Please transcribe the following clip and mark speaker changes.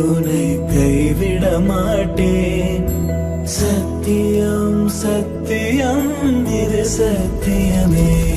Speaker 1: உனை கைவிட மாட்டேன். சத்தியம் சத்தியம் இது சத்தியமே.